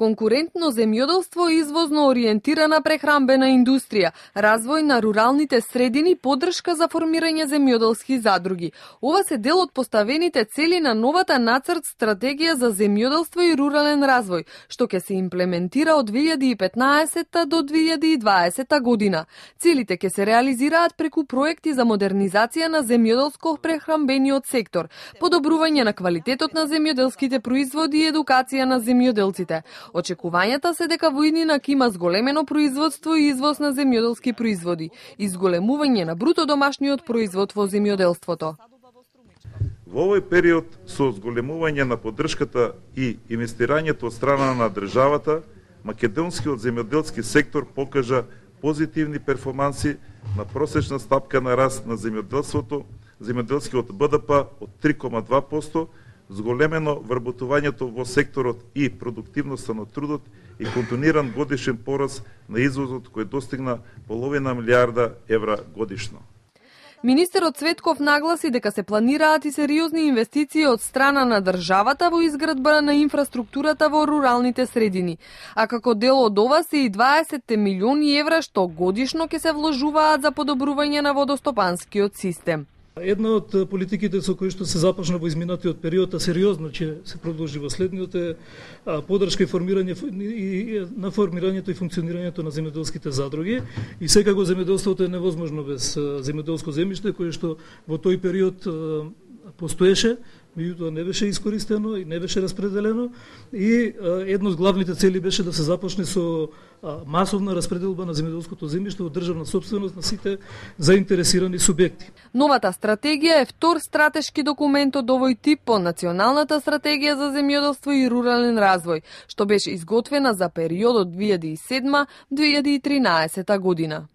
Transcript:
конкурентно земјоделство и извозно ориентирана прехрамбена индустрија, развој на руралните средини, поддршка за формирање земјоделски задруги. Ова се дел од поставените цели на новата нацрт стратегија за земјоделство и рурален развој, што ќе се имплементира од 2015 до 2020 година. Целите ќе се реализираат преку проекти за модернизација на земјоделско прехрамбениот сектор, подобрување на квалитетот на земјоделските производи и едукација на земјоделците. Очекувањата се дека во иднина ќе има зголемено производство и извоз на земјоделски производи, и зголемување на бруто домашниот производ во земјоделството. Во овој период, со зголемување на поддршката и инвестирањето од страна на државата, македонскиот земјоделски сектор покажа позитивни перформанси на просечна стапка на раст на земјоделството, земјоделскиот БДП од 3,2%, зголемено вработувањето во секторот и продуктивноста на трудот и континуиран годишен пораст на извозот кој достигна половина милиарда евра годишно. Министерот Цветков нагласи дека се планираат и сериозни инвестиции од страна на државата во изградба на инфраструктурата во руралните средини, а како дел од ова се и 20 милиони евра што годишно ќе се вложуваат за подобрување на водостопанскиот систем. Една од политиките со кои што се започна во изминатиот период, а сериозно ќе се продолжи во следниот е подршка и формирање и на формирањето и функционирањето на земјоделските задруги. И секако земјоделството е невозможно без земјоделско земјиште кое што во тој период постоеше меѓутоа не беше искористено и не беше распределено и едно од главните цели беше да се започне со масовна распределба на земјоделското земјиште во државна собственост на сите заинтересирани субјекти. Новата стратегија е втор стратешки документ од овој тип по Националната стратегија за земјоделство и рурален развој, што беше изготвена за периодот 2007-2013 година.